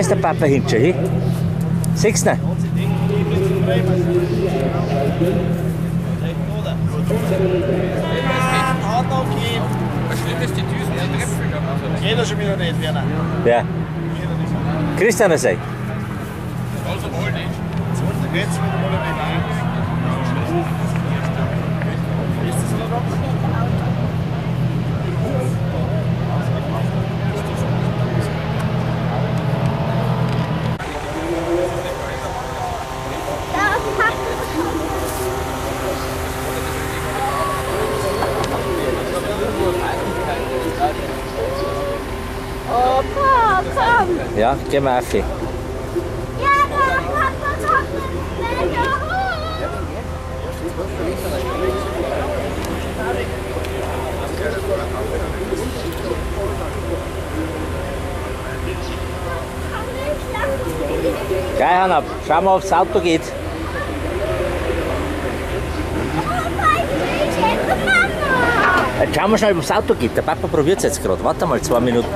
ist der Papa hinten schon hin. Siehst du ihn? Jeder schon wieder nicht, Werner. Ja. Christian sei. Jetzt mit dem Oliver rein. Ist das wieder noch? Opa, komm! Ja, geh mal auf. Ja, aber Papa kommt mit mir lang. Geh Hanna, schau mal, das Auto geht. Jetzt schauen wir schnell, ob das Auto geht. Der Papa probiert es jetzt gerade. Warte mal zwei Minuten.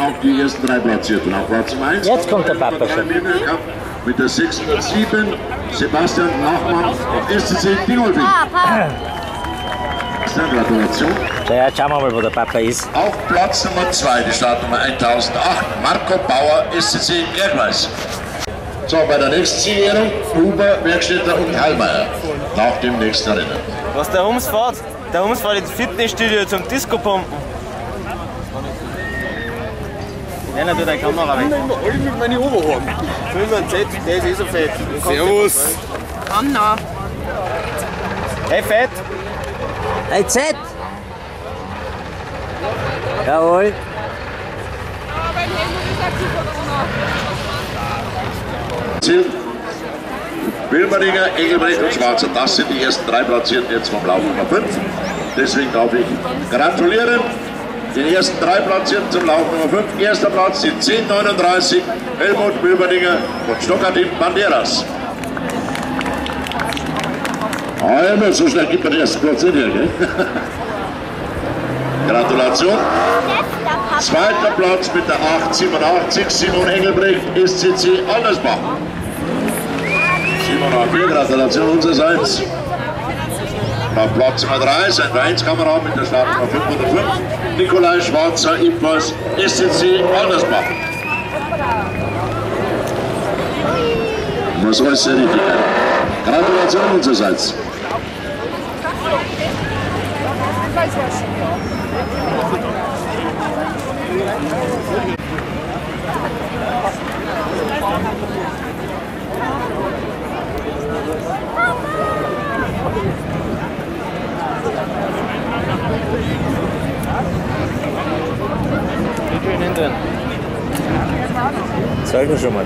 Auch die ersten drei Platzierten. Auf Platz 1. Jetzt kommt der Papa schon. Mit der 607 Sebastian Nachmann SCC Dingolfing. Papa! Gratulation. So, ja, jetzt schauen wir mal, wo der Papa ist. Auf Platz Nummer 2, die Startnummer 1008, Marco Bauer, SCC Gergweis. So, bei der nächsten Siegerehrung Huber, Werkstätter und Hallmeier. Nach dem nächsten Rennen. Was der Hums fährt, der Hums fährt ins Fitnessstudio zum Disco-Pumpen. Nein, natürlich der Kamera weg. Alle mit meinen Oberhaaren. 5 Z, der ist eh so fett. Servus. Anna. Hey, fett. Hey, Z! Jawohl. Ziel. Wilmeringer, Engelbrecht und Schwarzer, das sind die ersten drei Platzierten jetzt vom Lauf Nummer 5. Deswegen darf ich gratulieren. Den ersten drei Platzierten zum Lauf Nummer 5. Erster Platz sind 1039 Helmut Wilmerdinger und Stockerteam Banderas. Ah, Helmut, so schnell gibt man den ersten Platz nicht her, gell? Gratulation. Zweiter Platz mit der 887 Simon Engelbrecht, SCC Allersbach. A4, Gratulation unsererseits. Auf Platz Nummer 3 sein Vereinskamerad mit der Startnummer 505, Nikolai Schwarzer, ebenfalls SCC Allersbach. Muss alles sehr richtig sein. Gratulation unsererseits. Schön hinten. Sag mir schon mal.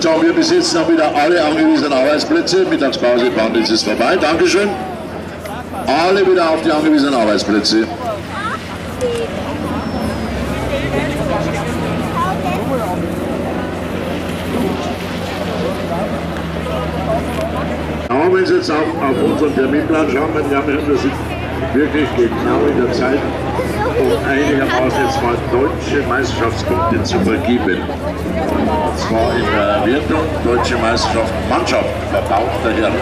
So, wir besitzen auch wieder alle angewiesenen Arbeitsplätze. Mittagspause, Banditz ist vorbei. Dankeschön. Alle wieder auf die angewiesenen Arbeitsplätze. Wenn Sie jetzt auf, auf unseren Terminplan schauen, meine Damen und wir sind wirklich genau in der Zeit, um einigermaßen jetzt mal deutsche Meisterschaftspunkte zu vergeben. Und zwar in der Wertung Deutsche Meisterschaft Mannschaft, verbaut Herren.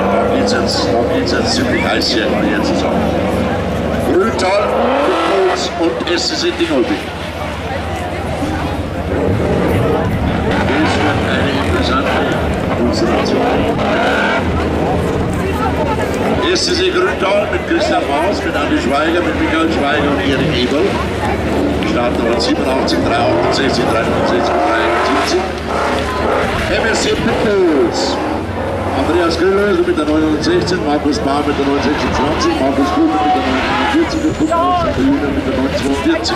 Da geht es jetzt, jetzt ziemlich heiß hier, jetzt sagen. Grüntal, Kuppholz und SSC Dingolfing. Das wird eine interessante Konstellation. SSC Grüntal mit Christian Maas, mit Andi Schweiger, mit Michael Schweiger und Erik Eberl. Startnummer 87, 368, 369, 371. MSC Pitbulls. Andreas Grillhöse mit der 916, Markus Bahr mit der 926, Markus Kuhn mit der 941 und Kuhn mit der 942.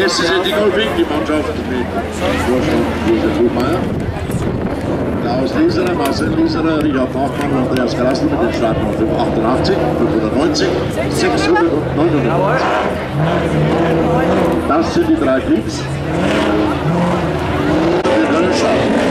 Erste sind die Golfing, die Mannschaft mit Vorstand Josef Buchmeier. Klaus Lieserer, Marcel Lieserer, Richard Nachmann und Andreas Grassl mit den Startnummern 588, 590, 600 und 990. Das sind die drei Teams. Wir können starten.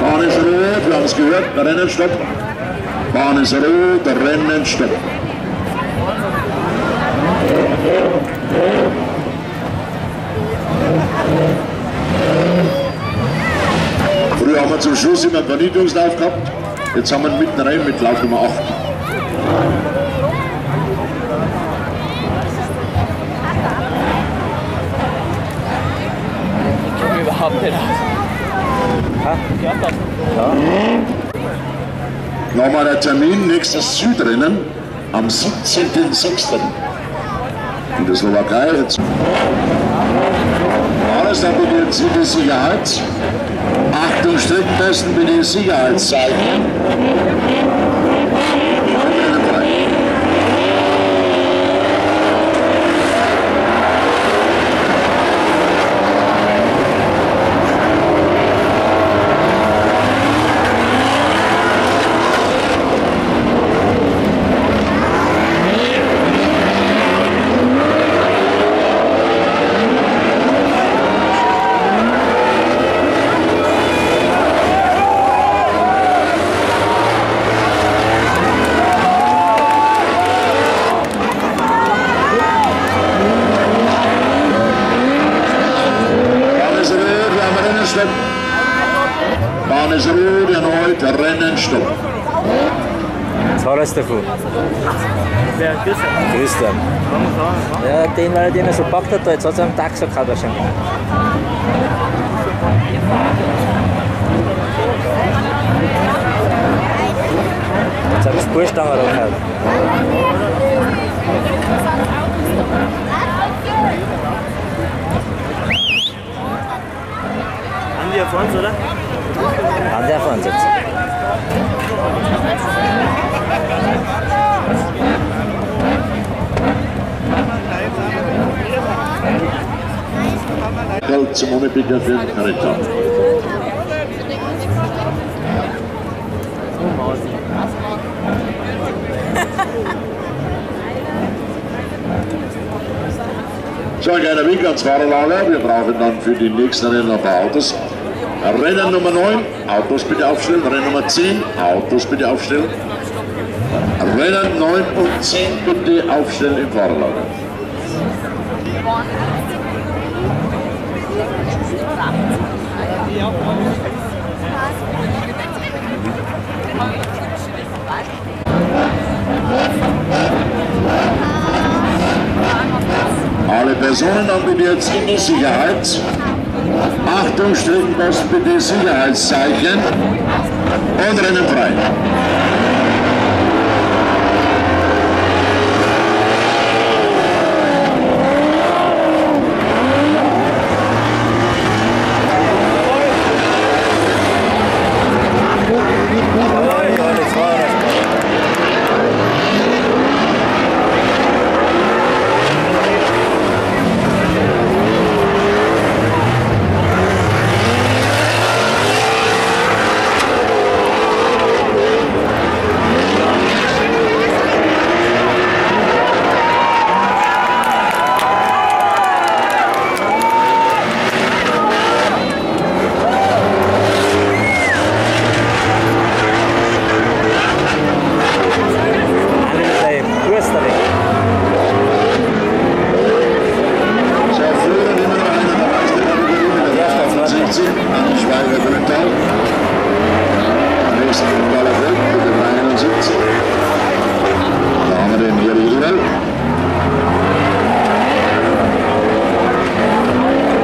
Bahn ist es gehört, Rennen stopp. Bahn ist rot, Rennen stopp. Früher haben wir zum Schluss immer einen Verniedungslauf gehabt, jetzt haben wir mitten rein mit Lauf Nummer 8. Nochmal der Termin, nächstes Südrennen am 17.06. in der Slowakei. Alles dann bitte jetzt die Sicherheit. Achtung, Streckenbesten bitte Sicherheitszeichen. Bahn ist rot, wir haben Rennenstopp. Bahn ist rot, erneut Rennenstopp. Davon? Wer ist das? Christian. Ja, den, weil er den so gepackt hat, jetzt hat er am Tag so gehabt wahrscheinlich. Jetzt er das Spurstange die ja vor uns, oder? An der vorne sitzen. Zum Unbedingt für den Ritter. So, ein kleiner Wink ans Fahrerlager. Wir brauchen dann für die nächsten Rennen ein paar Autos. Rennen Nummer 9, Autos bitte aufstellen. Rennen Nummer 10, Autos bitte aufstellen. Rennen 9 und 10 bitte aufstellen im Fahrerlager. Alle Personen dann bitte jetzt in die Sicherheit. Achtung, Streckenpost bitte Sicherheitszeichen und rennen frei. Ja, das war das.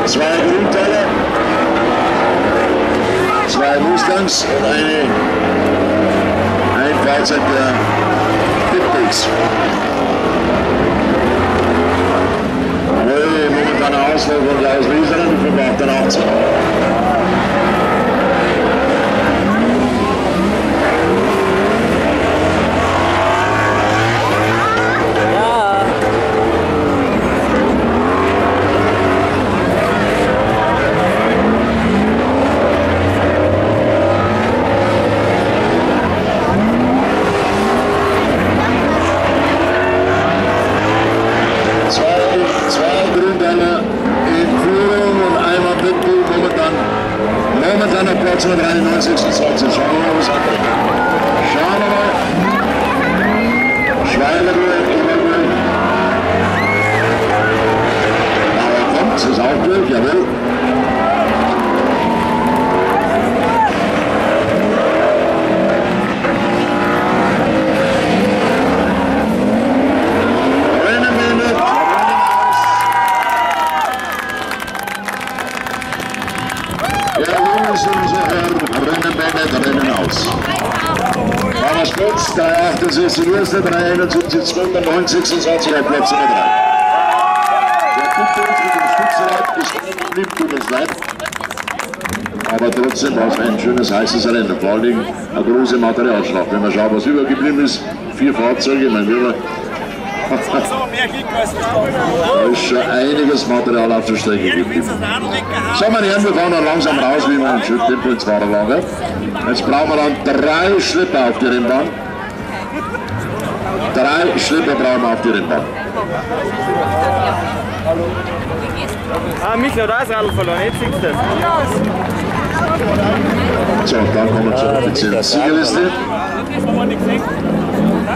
zwei Grünteile, zwei Mustangs und eine, ein Fahrzeug der Pitbulls. Jawohl, momentaner Ausfall von Klaus Wieseren, 588. Ja. 368 erste, 371 zweiter, 926 auf Platz Nummer 3. Der Kupfer mit dem Stützrad ist unblieb, tut uns leid. Aber trotzdem war es ein schönes, heißes Rennen. Vor allen Dingen eine große Materialschlacht. Wenn man schaut, was übergeblieben ist, vier Fahrzeuge, mein Lieber, da ist schon einiges Material auf der Strecke geblieben. So, meine Herren, wir fahren dann langsam raus, wie wir ein Schritttempo ins Fahrerlager. Jetzt brauchen wir dann drei Schlipper auf die Rennbahn. Drei Schlipper brauchen wir auf die Rennbahn. Ah, Michael, da ist Radl verloren, jetzt siehst du das. So, dann kommen wir zur offiziellen Siegerliste.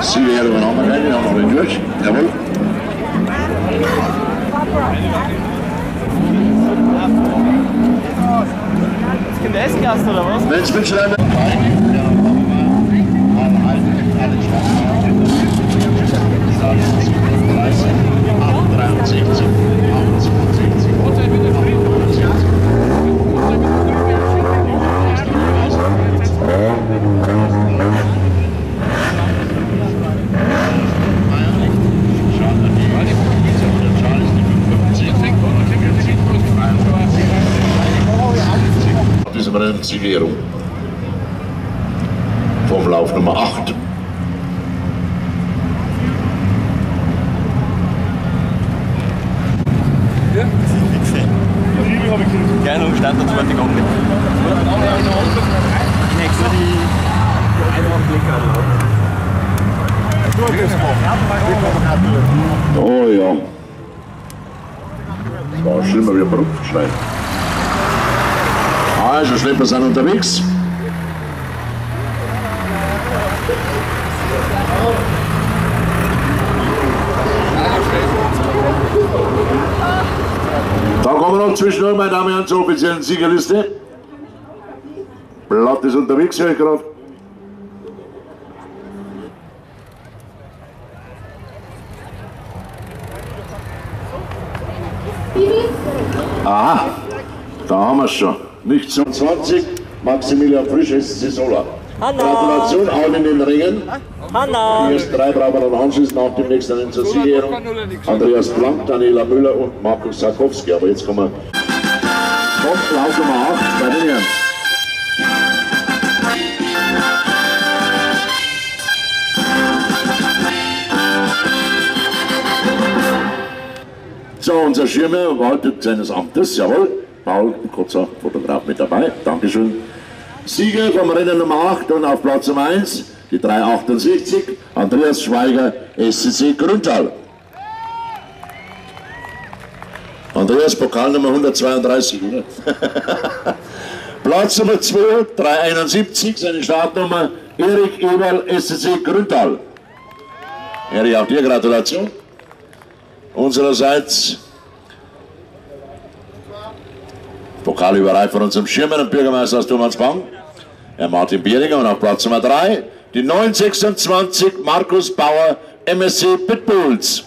Siegerehrungen haben wir keine, haben wir den durch. Jawohl. Ist in der S-Klasse oder was? Mensch, mitschreiben. Diese Rennsiegerehrung vom Lauf Nummer 8. Gerne um Stand der zweite Gang mit. Nächste die Oh ja. Das war schlimmer wie ein Brupfschrei. Also, Schlepper sind unterwegs. Da kommen wir noch zwischendurch, meine Damen und Herren, zur offiziellen Siegerliste. Blatt ist unterwegs, höre ich gerade. Aha, da haben wir es schon. Nicht zum 20, Maximilian Frisch, SC Sola. Gratulation allen in den Ringen. Hanna! Die ersten drei brauchen wir dann anschließend nach dem nächsten Rennen zur Siegerehrung. Andreas Blank, Daniela Müller und Markus Sarkowski. Aber jetzt kommen wir. Kommt Lauf Nummer 8 bei den Herren. Unser Schirmer waltet seines Amtes, jawohl. Paul, kurzer Fotograf mit dabei, Dankeschön. Sieger vom Rennen Nummer 8 und auf Platz Nummer 1, die 368, Andreas Schweiger, SCC Grüntal. Andreas, Pokal Nummer 132, oder? Platz Nummer 2, 371, seine Startnummer Erik Eberl, SCC Grüntal. Erik, auch dir Gratulation. Unsererseits Pokal überreicht von unserem Schirmer und Bürgermeister aus Thomansbang, Herr Martin Bieringer und auf Platz Nummer 3 die 926 Markus Bauer MSC Pitbulls.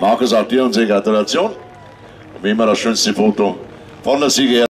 Markus, auch dir unsere Gratulation. wie immer das schönste Foto von der Sieger.